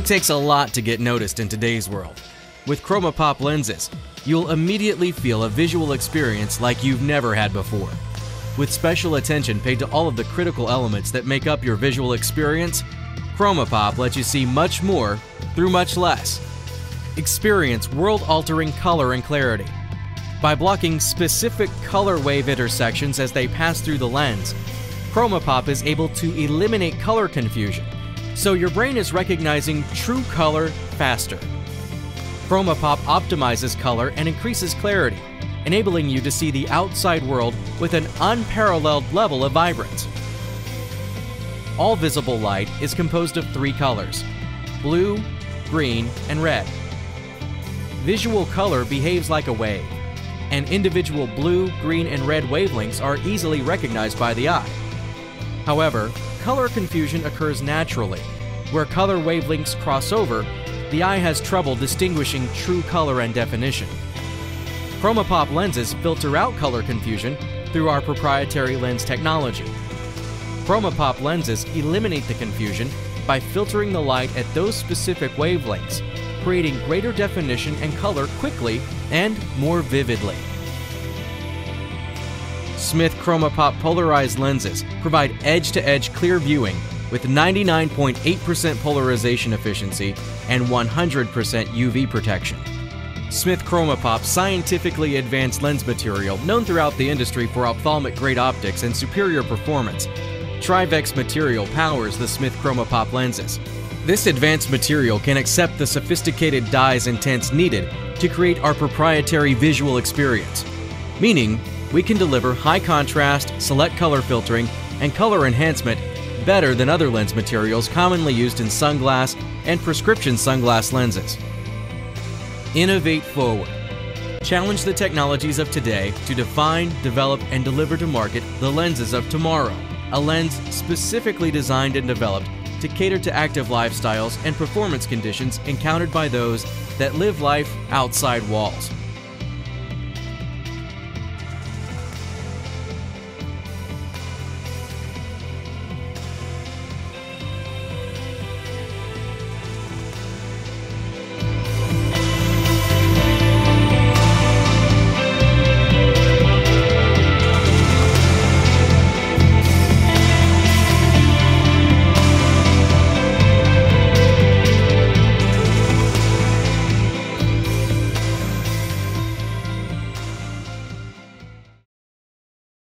It takes a lot to get noticed in today's world. With ChromaPop lenses, you'll immediately feel a visual experience like you've never had before. With special attention paid to all of the critical elements that make up your visual experience, ChromaPop lets you see much more through much less. Experience world-altering color and clarity. By blocking specific color wave intersections as they pass through the lens, ChromaPop is able to eliminate color confusion, so your brain is recognizing true color faster. ChromaPop optimizes color and increases clarity, enabling you to see the outside world with an unparalleled level of vibrance. All visible light is composed of three colors blue, green, and red. Visual color behaves like a wave, and individual blue, green, and red wavelengths are easily recognized by the eye. However, color confusion occurs naturally. Where color wavelengths cross over, the eye has trouble distinguishing true color and definition. ChromaPop lenses filter out color confusion through our proprietary lens technology. ChromaPop lenses eliminate the confusion by filtering the light at those specific wavelengths, creating greater definition and color quickly and more vividly. Smith ChromaPop polarized lenses provide edge-to-edge clear viewing with 99.8% polarization efficiency and 100% UV protection. Smith ChromaPop scientifically advanced lens material known throughout the industry for ophthalmic grade optics and superior performance. Trivex material powers the Smith ChromaPop lenses. This advanced material can accept the sophisticated dyes and tints needed to create our proprietary visual experience, meaning we can deliver high contrast, select color filtering, and color enhancement better than other lens materials commonly used in sunglass and prescription sunglass lenses. Innovate forward. Challenge the technologies of today to define, develop, and deliver to market the lenses of tomorrow. A lens specifically designed and developed to cater to active lifestyles and performance conditions encountered by those that live life outside walls.